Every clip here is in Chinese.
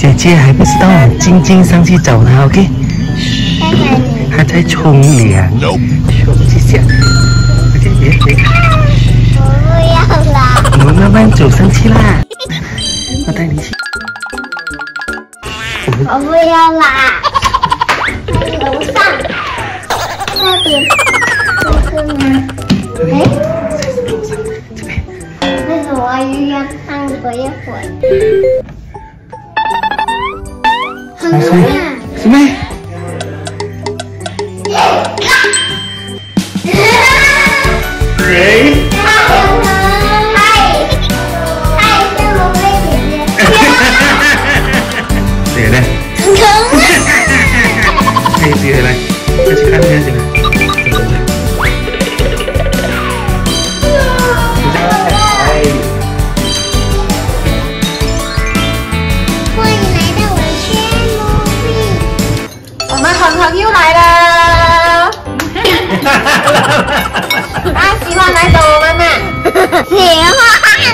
姐姐还不知道，晶晶上去找她，OK？她在冲凉。休息下。姐姐，我不要啦。我们慢慢走上去啦。我带你去。我不要啦。楼上。那边。这个吗？哎。这边。为什么又要看过一会儿？很亮。什么？谁？嗨，嗨，是我妹姐姐。谁呢？腾腾。哎，姐来，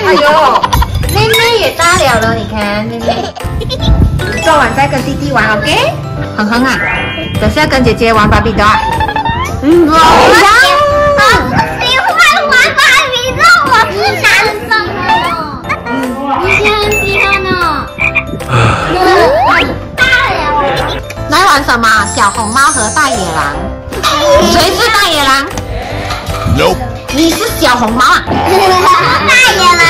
哎呦，妹妹也大了了，你看妹妹。做完再跟弟弟玩，OK？恒恒啊，等下跟姐姐玩芭比的。我要。喜欢玩芭比肉，我是男生哦。你很喜欢哦。我大了。来玩什么？小红猫和大野狼。谁是大野狼？你是小红帽啊？大野狼。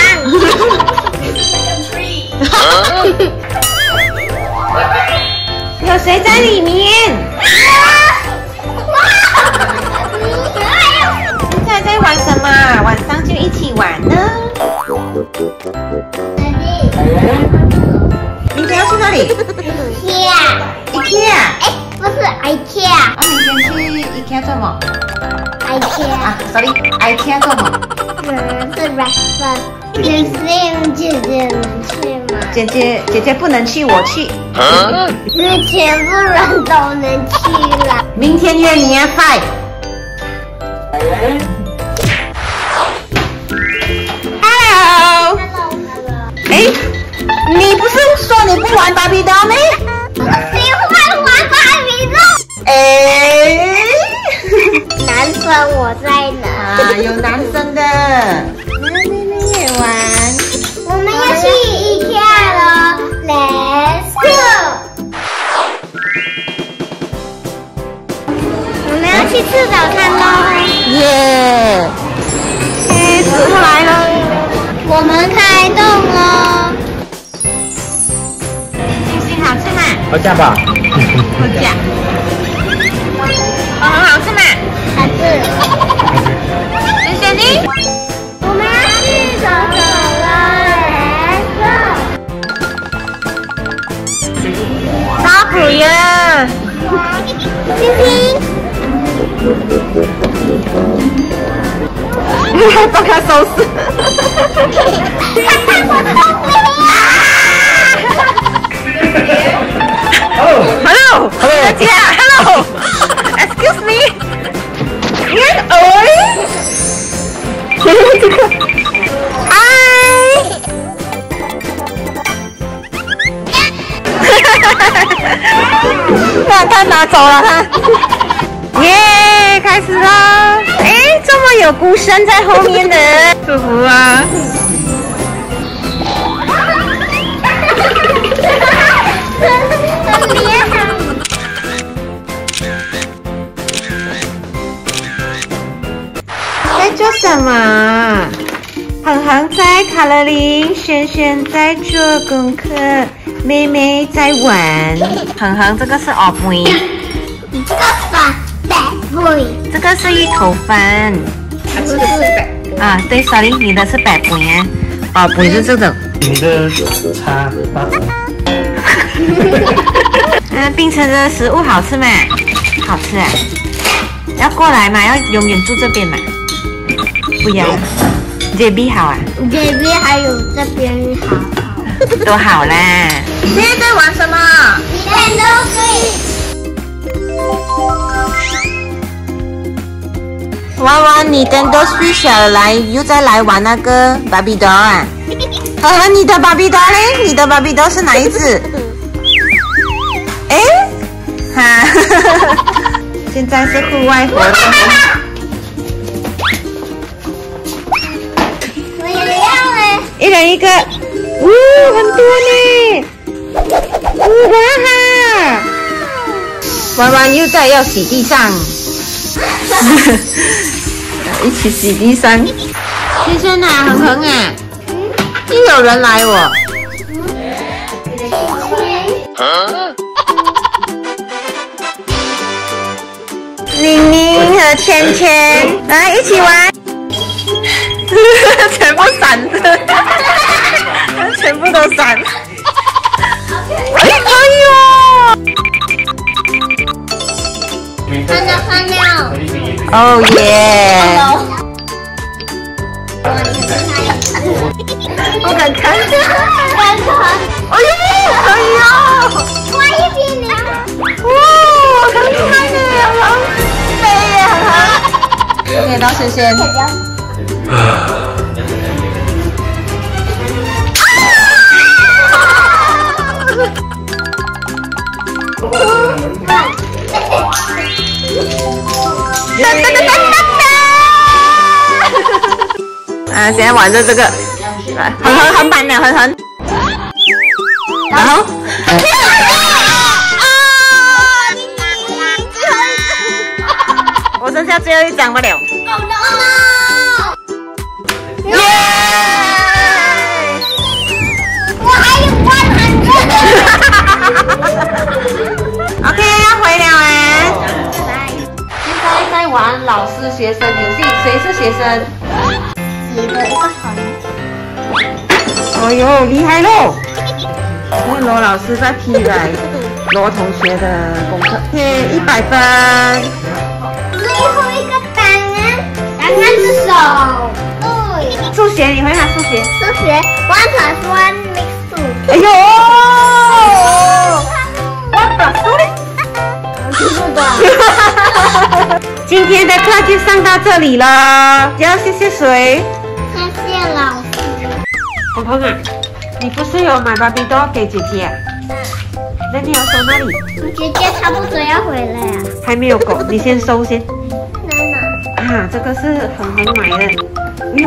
有谁在里面？现在在玩什么？晚上就一起玩呢。明天要去哪里 IKEA，？IKEA。哎，不是 IKEA，啊，明天去 IKEA 做什么？啊，sorry，IKEA 做什么？是 restaurant。你是姐姐能去吗？姐姐姐姐不能去，我去。那全部人都能去了。明天约你啊，five。Hello，哎，你不是说你不玩芭比 doll 吗？喜欢玩芭比肉。哎，男生我在哪？啊，有男生的，那妹妹也玩。我们要去 IKEA 了，Let's go！我们要去吃早餐喽。耶！哎，食物来了。我们开动喽！星星好吃吗？好吃吧。好吃。哦，很好吃吗？谢谢你。我们要去走走了 go！大普耶！星星，你还帮他收拾。看看我聪明啊！Hello，走了他，耶，开始啦，哎，这么有鼓声在后面的，祝福啊！很厉害。在做什么？恒恒在卡乐林，轩轩在做功课，妹妹在玩。恒恒，这个是藕杯，你这个反 bad boy，这个是芋头饭。不是啊，对，sorry，你的是白杯啊，藕杯是这种。你的叉八分。嗯，冰城的食物好吃吗？好吃啊！要过来嘛？要永远住这边嘛？不要，JB 好啊，这边还有这边好好。都好啦。现在在玩什么？你看都可以。玩完你 Nintendo Switch 了来，又再来玩那个芭比 doll 啊？啊，你的芭比 doll 嘞？你的芭比 doll 是哪一只？哎，哈，现在是户外活动。我也要哎。一人一个，呜，很多呢，哇哈！弯弯又在要洗地上，一起洗地上。先生啊，恒恒啊，又有人来我。宁宁和芊芊来一起玩，全部闪着，全部都闪。哦耶！不敢看。敢看。哎呦！哎呦！我一边呢。哇，很厉害呢，很飞耶，很好。到轩轩。哒哒哒 啊，现在玩着这个，来，很很很板的，很很。然后，我剩下最后一张不了。学生游戏，谁是学生？几个一个横。哦呦，厉害喽！因为罗老师在批改罗同学的功课，耶，一百分。最后一个答案，答案是手。对。数学你会吗？数学？数学 one plus one makes two。哎呦今天的课就上到这里了，要谢谢谁？谢谢老师。鹏鹏啊，你不是有买芭比 doll 给姐姐、啊？那你要收那里？姐姐差不多要回来啊。还没有够，你先收先。娜娜。啊，这个是恒恒买的。嗯，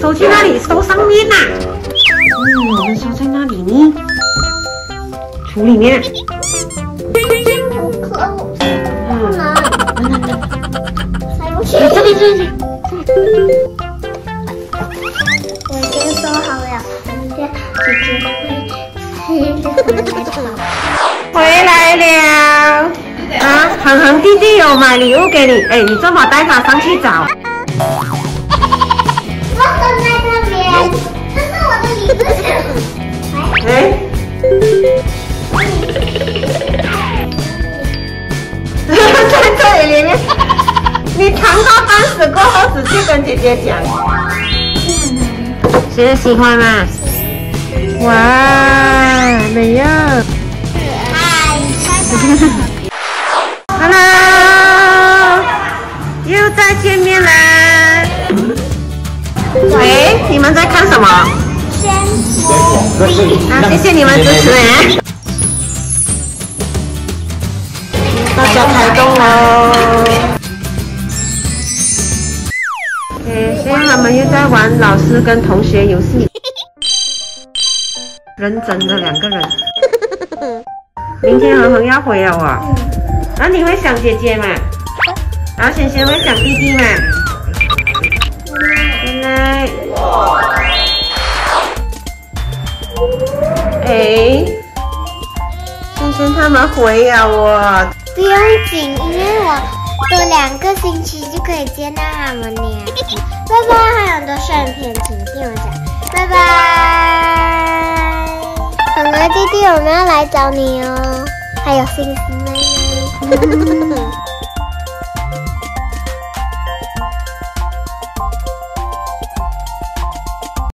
收去那里？收上面呐、嗯，我们收在那里呢？橱里面。不可恶。嗯，拿。塞不去。你这里这里。我先说好了，明天姐姐会回来回来了。啊，航航弟弟有买礼物给你，哎，你这么带他上去找。现在喜欢吗？哇，美呀嗨。们又在玩老师跟同学游戏，认真的两个人。明天恒恒要回了哦，那你会想姐姐吗？然后轩轩会想弟弟吗？奶奶。哎，轩轩他们回了哦。不用紧，因为我多两个星期就可以见到他们了。拜拜，还有很多摄影片，请听我讲。拜拜。恒儿弟弟我们要来找你哦？还有星星妹妹。